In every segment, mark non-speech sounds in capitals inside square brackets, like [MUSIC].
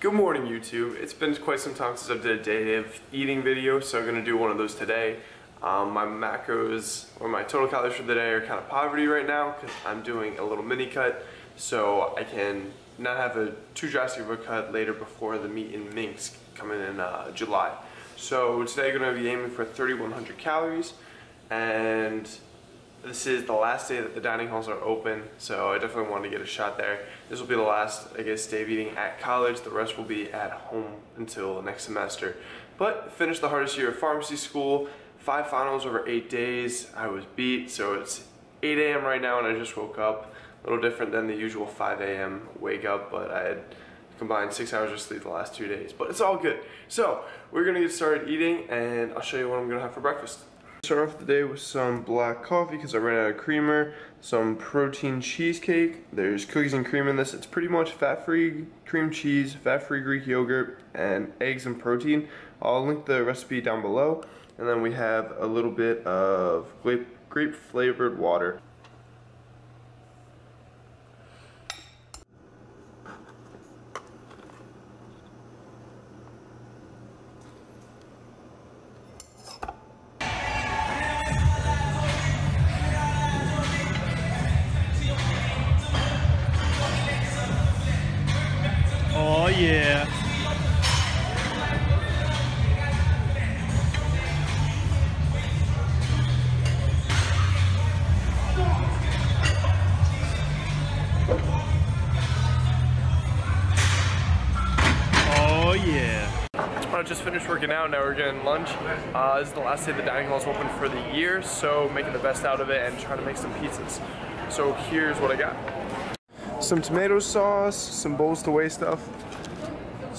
Good morning YouTube. It's been quite some time since I did a day of eating video, so I'm gonna do one of those today. Um, my macros or my total calories for the day are kind of poverty right now because I'm doing a little mini cut so I can not have a too drastic of a cut later before the meet in Minsk coming in uh, July. So today I'm gonna be aiming for 3,100 calories and this is the last day that the dining halls are open, so I definitely want to get a shot there. This will be the last, I guess, day of eating at college. The rest will be at home until next semester. But finished the hardest year of pharmacy school, five finals over eight days. I was beat, so it's 8 a.m. right now and I just woke up. A little different than the usual 5 a.m. wake up, but I had combined six hours of sleep the last two days. But it's all good. So we're gonna get started eating and I'll show you what I'm gonna have for breakfast. Start off the day with some black coffee because I ran out of creamer, some protein cheesecake. There's cookies and cream in this. It's pretty much fat-free cream cheese, fat-free Greek yogurt, and eggs and protein. I'll link the recipe down below. And then we have a little bit of grape, grape flavored water. Yeah. Oh yeah. I just finished working out, now we're getting lunch. Uh, this is the last day the dining hall is open for the year, so making the best out of it and trying to make some pizzas. So here's what I got. Some tomato sauce, some bowls to weigh stuff.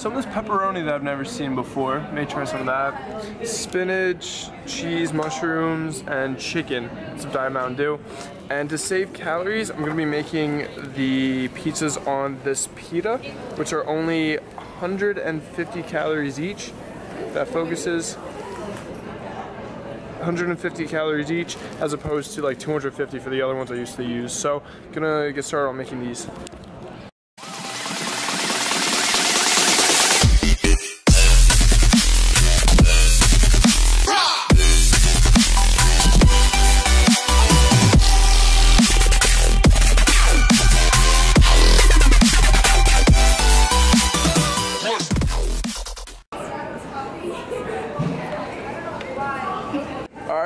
Some of this pepperoni that I've never seen before. May try some of that. Spinach, cheese, mushrooms, and chicken. Some Diet Mountain Dew. And to save calories, I'm gonna be making the pizzas on this pita, which are only 150 calories each. That focuses 150 calories each, as opposed to like 250 for the other ones I used to use. So, gonna get started on making these.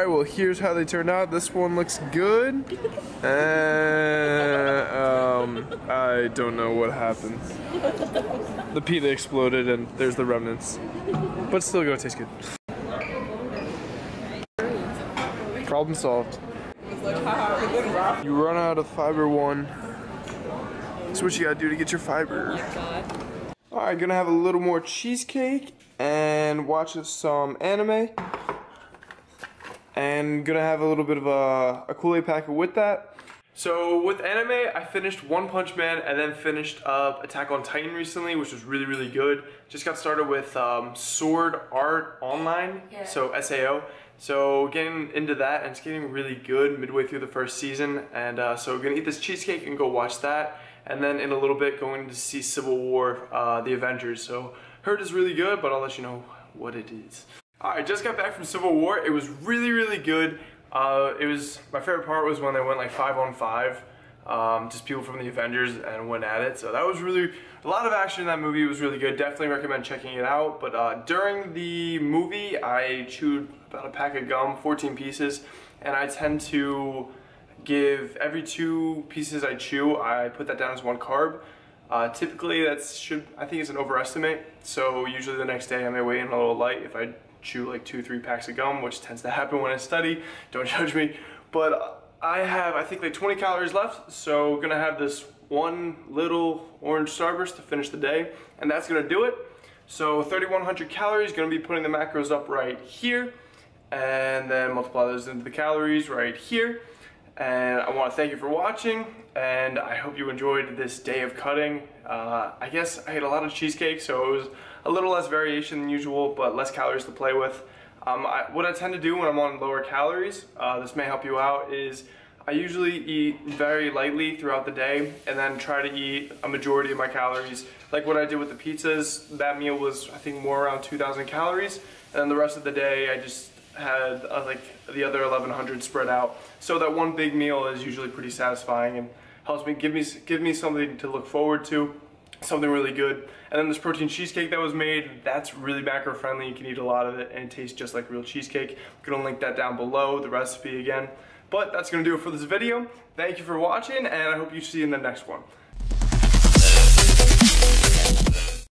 Well, here's how they turned out. This one looks good. [LAUGHS] Uh, um, I don't know what happened. The pita exploded and there's the remnants. But still gonna taste good. Problem solved. You run out of fiber one. That's what you gotta do to get your fiber. Alright, gonna have a little more cheesecake and watch some anime. And gonna have a little bit of a, a Kool-Aid packet with that. So with anime, I finished One Punch Man and then finished up Attack on Titan recently, which was really, really good. Just got started with um, Sword Art Online, Yeah. so SAO. So getting into that and it's getting really good midway through the first season. And uh, so gonna eat this cheesecake and go watch that. And then in a little bit going to see Civil War, uh, The Avengers. So heard is really good, but I'll let you know what it is. Alright, just got back from Civil War. It was really, really good. Uh, it was my favorite part was when they went like five on five, um, just people from the Avengers and went at it. So that was really a lot of action in that movie. It was really good. Definitely recommend checking it out. But uh, during the movie, I chewed about a pack of gum, 14 pieces, and I tend to give every two pieces I chew, I put that down as one carb. Uh, typically, that should I think it's an overestimate. So usually the next day I may weigh in a little light if I chew like two, three packs of gum, which tends to happen when I study. [LAUGHS] Don't judge me. But I have I think like 20 calories left, so gonna have this one little orange starburst to finish the day, and that's gonna do it. So 3,100 calories, gonna be putting the macros up right here, and then multiply those into the calories right here. And I want to thank you for watching, and I hope you enjoyed this day of cutting. Uh, I guess I ate a lot of cheesecake, so it was a little less variation than usual, but less calories to play with. Um, I, what I tend to do when I'm on lower calories, uh, this may help you out, is I usually eat very lightly throughout the day and then try to eat a majority of my calories. Like what I did with the pizzas, that meal was I think more around 2,000 calories, and then the rest of the day I just had uh, like the other 1,100 spread out. So that one big meal is usually pretty satisfying and helps me give me give me something to look forward to, something really good. And then this protein cheesecake that was made, that's really macro friendly. You can eat a lot of it and it tastes just like real cheesecake. I'm gonna link that down below, the recipe again. But that's gonna do it for this video. Thank you for watching and I hope you see you in the next one.